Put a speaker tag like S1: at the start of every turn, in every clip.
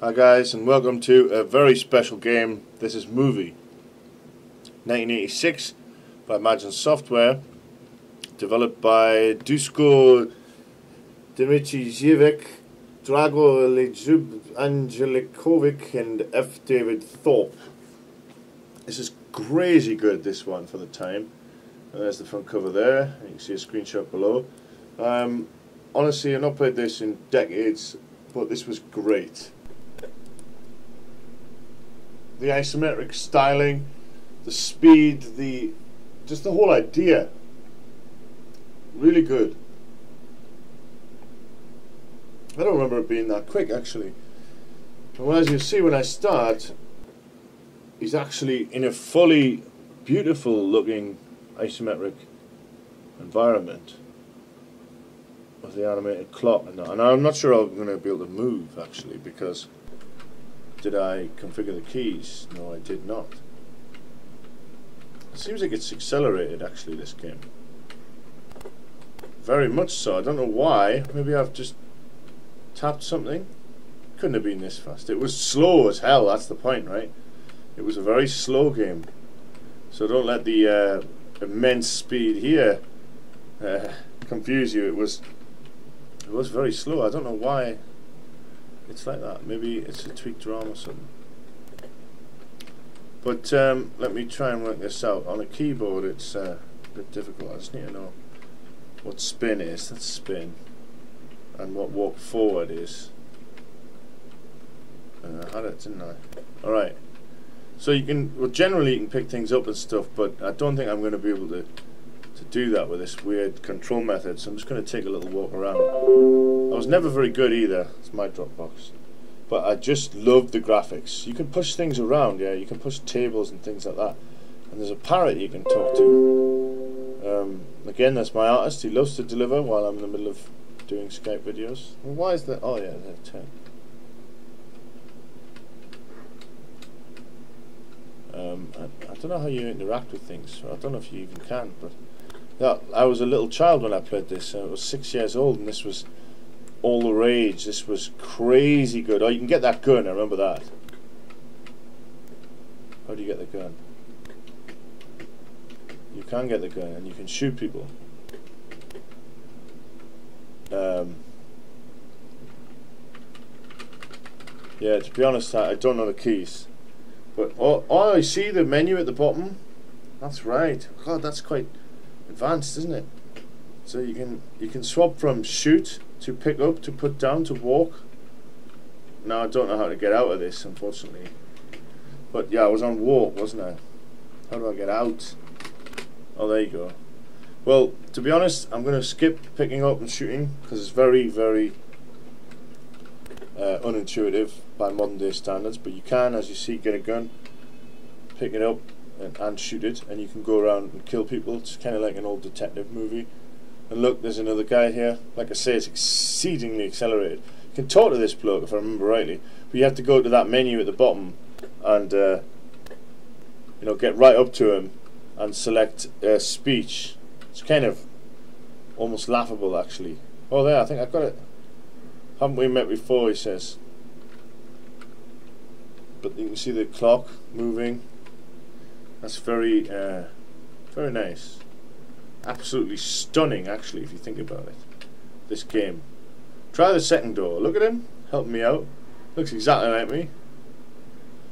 S1: Hi guys and welcome to a very special game. This is Movie 1986 by Imagine Software developed by Dusko Dimitrijevic, Drago Lejub Angelikovic and F. David Thorpe. This is crazy good this one for the time. And there's the front cover there. You can see a screenshot below. Um, honestly I've not played this in decades but this was great the isometric styling, the speed, the just the whole idea. Really good. I don't remember it being that quick actually. Well, as you see when I start, he's actually in a fully beautiful looking isometric environment with the animated clock and. And I'm not sure I'm going to be able to move actually because did I configure the keys? No, I did not. It seems like it's accelerated actually, this game. Very much so. I don't know why. Maybe I've just tapped something. Couldn't have been this fast. It was slow as hell, that's the point, right? It was a very slow game. So don't let the uh, immense speed here uh, confuse you. It was it was very slow. I don't know why it's like that. Maybe it's a tweaked ROM or something. But um, let me try and work this out. On a keyboard it's uh, a bit difficult. I just need to know what spin is. That's spin. And what walk forward is. Uh, I had it, didn't I? Alright. So you can, well generally you can pick things up and stuff, but I don't think I'm going to be able to to do that with this weird control method, so I'm just going to take a little walk around. I was never very good either, it's my Dropbox. But I just love the graphics. You can push things around, yeah, you can push tables and things like that. And there's a parrot you can talk to. Um, again, that's my artist, he loves to deliver while I'm in the middle of doing Skype videos. Why is that? Oh yeah, there's 10. Um, I, I, don't know how you interact with things. I don't know if you even can, but yeah, I was a little child when I played this. I was six years old, and this was all the rage. This was crazy good. Oh, you can get that gun. I remember that. How do you get the gun? You can get the gun, and you can shoot people. Um, yeah, to be honest, I, I don't know the keys. But oh, oh, I see the menu at the bottom. That's right. God, that's quite advanced, isn't it? So you can you can swap from shoot to pick up to put down to walk. Now I don't know how to get out of this, unfortunately. But yeah, I was on walk, wasn't I? How do I get out? Oh, there you go. Well, to be honest, I'm going to skip picking up and shooting because it's very, very uh, unintuitive by modern day standards. But you can, as you see, get a gun, pick it up, and, and shoot it, and you can go around and kill people. It's kind of like an old detective movie. And look, there's another guy here. Like I say, it's exceedingly accelerated. You can talk to this bloke, if I remember rightly, but you have to go to that menu at the bottom and uh, you know get right up to him and select uh, speech. It's kind of almost laughable, actually. Oh, there, I think I've got it. Haven't we met before? He says. But you can see the clock moving. That's very, uh, very nice. Absolutely stunning, actually, if you think about it. This game. Try the second door. Look at him, helping me out. Looks exactly like me.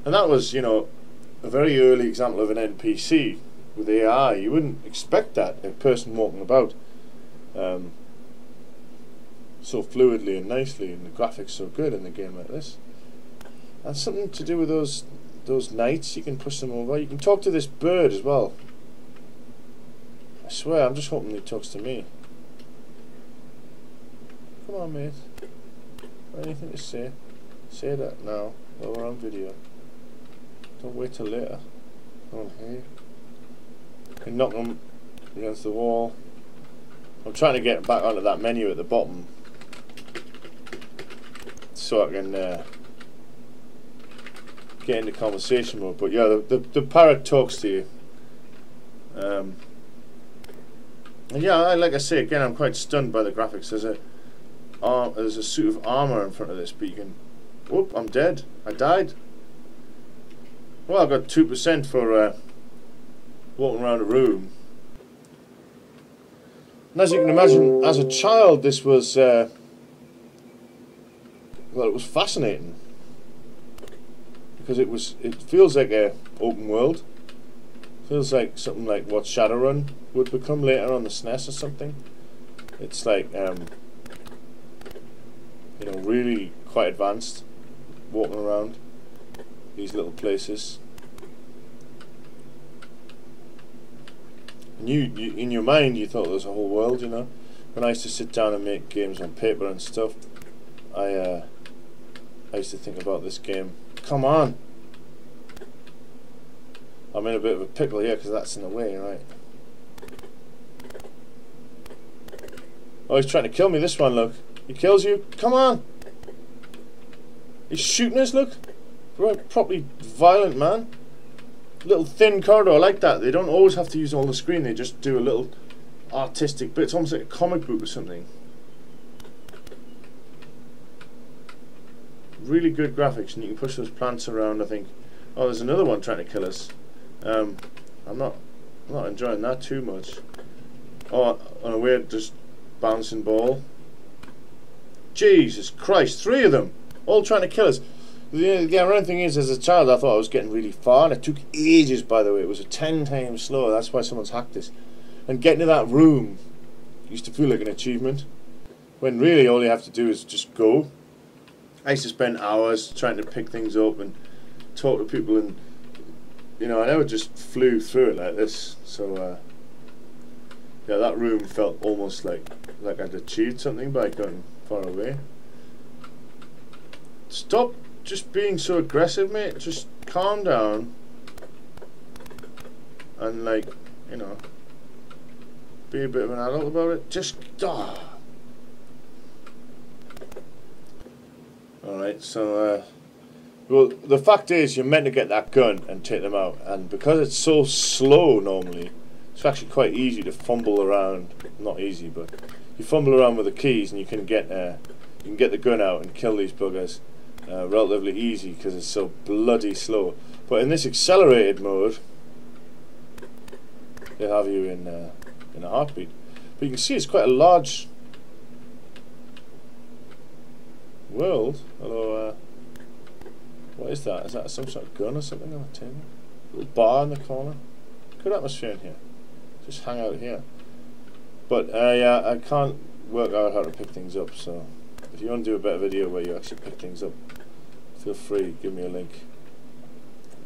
S1: And that was, you know, a very early example of an NPC with AI. You wouldn't expect that, a person walking about um, so fluidly and nicely, and the graphics so good in a game like this. That's something to do with those those knights, you can push them over. You can talk to this bird as well. I swear, I'm just hoping he talks to me. Come on, mate. Anything to say? Say that now, while we're on video. Don't wait till later. On. You can knock them against the wall. I'm trying to get back onto that menu at the bottom so I can uh, get into conversation mode. But yeah, the, the, the parrot talks to you. Um, and yeah, I, like I say again, I'm quite stunned by the graphics. There's a there's a suit of armor in front of this, but you can Whoop, I'm dead. I died. Well, I've got 2% for uh, walking around a room. And as you can imagine, as a child, this was, uh, well, it was fascinating. Because it was, it feels like a open world. Feels like something like what Shadowrun would become later on the SNES or something. It's like, um, you know, really quite advanced, walking around these little places. And you, you, in your mind, you thought there was a whole world, you know. When I used to sit down and make games on paper and stuff, I, uh, I used to think about this game. Come on! I'm in a bit of a pickle here because that's in the way, right? Oh, he's trying to kill me, this one, look. He kills you. Come on! He's shooting us, look. Right, properly violent, man. Little thin corridor, I like that. They don't always have to use all the screen, they just do a little artistic bit. It's almost like a comic book or something. Really good graphics, and you can push those plants around, I think. Oh, there's another one trying to kill us. Um, I'm not, I'm not enjoying that too much. Oh, on a weird, just bouncing ball. Jesus Christ, three of them, all trying to kill us. The, the ironic thing is, as a child, I thought I was getting really far, and it took ages, by the way. It was a ten times slower. That's why someone's hacked this. And getting to that room used to feel like an achievement, when really all you have to do is just go. I used to spend hours trying to pick things up and talk to people, and you know, I never just flew through it like this. So, uh, yeah, that room felt almost like like I'd achieved something by going far away. Stop just being so aggressive, mate. Just calm down. And, like, you know, be a bit of an adult about it. Just, ah. Alright, so, uh, well, the fact is, you're meant to get that gun and take them out. And because it's so slow normally, it's actually quite easy to fumble around. Not easy, but you fumble around with the keys and you can get uh, you can get the gun out and kill these buggers uh, relatively easy because it's so bloody slow. But in this accelerated mode, they have you in uh, in a heartbeat. But you can see it's quite a large world. Although, uh, what is that? Is that some sort of gun or something on the table? A little bar in the corner. Good atmosphere in here. Just hang out here. But uh, yeah, I can't work out how to pick things up. So if you want to do a better video where you actually pick things up, feel free, give me a link.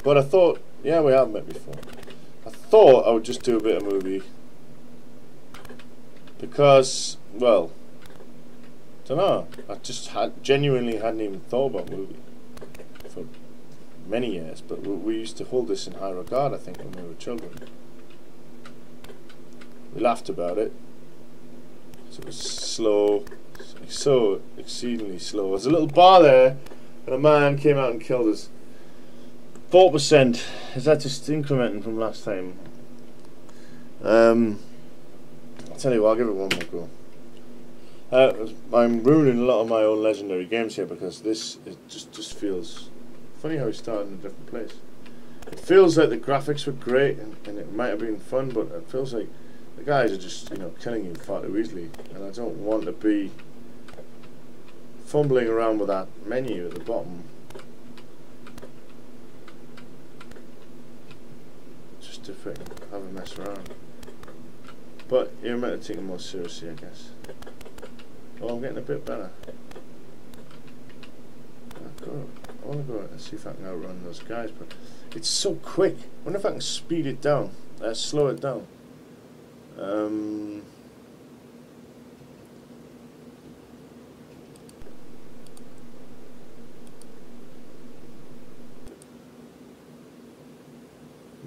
S1: But I thought, yeah, we have met before. I thought I would just do a bit of movie. Because, well, don't know. I just had genuinely hadn't even thought about movie for many years. But we, we used to hold this in high regard, I think, when we were children. We laughed about it. So it was slow, so exceedingly slow. There's a little bar there and a man came out and killed us. Four percent. Is that just incrementing from last time? Um, I'll tell you what. I'll give it one more go. Uh, I'm ruining a lot of my own legendary games here because this it just just feels funny how we started in a different place. It feels like the graphics were great and, and it might have been fun, but it feels like the guys are just you know killing you far too easily, and I don't want to be fumbling around with that menu at the bottom. Just to have a mess around. But you're meant to take it more seriously, I guess. Oh, I'm getting a bit better. I want to go and see if I can outrun those guys, but it's so quick. I wonder if I can speed it down, uh, slow it down. Um,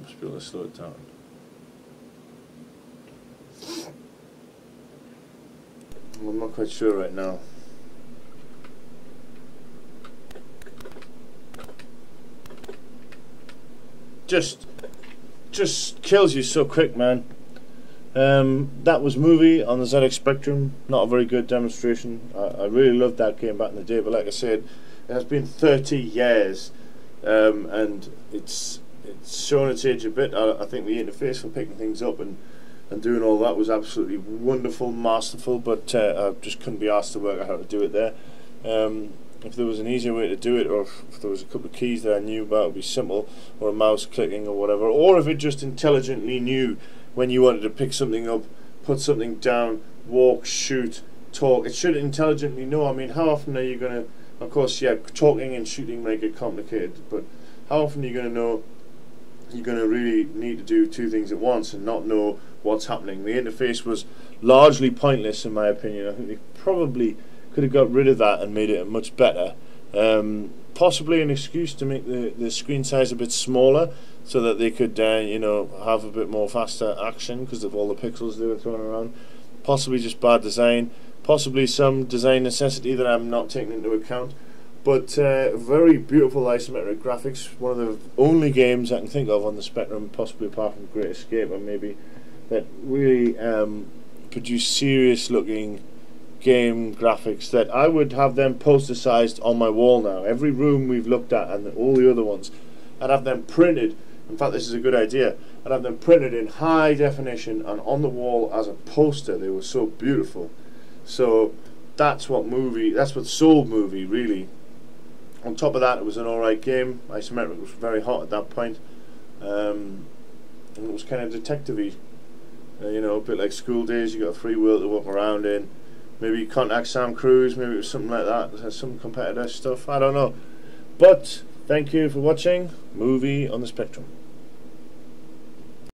S1: must be able to slow it down. I'm not quite sure right now. Just, just kills you so quick, man. Um, that was movie on the ZX Spectrum. Not a very good demonstration. I, I, really loved that game back in the day, but like I said, it has been 30 years, um, and it's it's shown its age a bit. I, I, think the interface for picking things up and and doing all that was absolutely wonderful, masterful. But uh, I just couldn't be asked to work out how to do it there. Um, if there was an easier way to do it, or if there was a couple of keys that I knew about, it would be simple, or a mouse clicking or whatever, or if it just intelligently knew when you wanted to pick something up, put something down, walk, shoot, talk. It should intelligently know. I mean, how often are you going to, of course, yeah, talking and shooting make it complicated, but how often are you going to know you're going to really need to do two things at once and not know what's happening? The interface was largely pointless, in my opinion. I think they probably could have got rid of that and made it much better. Um, possibly an excuse to make the, the screen size a bit smaller so that they could, uh, you know, have a bit more faster action because of all the pixels they were throwing around. Possibly just bad design. Possibly some design necessity that I'm not taking into account. But uh, very beautiful isometric graphics. One of the only games I can think of on the Spectrum, possibly apart from Great Escape, and maybe that really um, produce serious looking game graphics that I would have them poster-sized on my wall now. Every room we've looked at and all the other ones, I'd have them printed in fact, this is a good idea. I'd have them printed in high definition and on the wall as a poster. They were so beautiful. So that's what movie, that's what sold movie really. On top of that, it was an alright game. Isometric was very hot at that point. Um, and it was kind of detective-y. Uh, you know, a bit like Skool Daze, you got a free world to walk around in. Maybe contact Sam Cruise, maybe it was something like that. Some competitor stuff, I don't know. But Thank you for watching Movie on the Spectrum.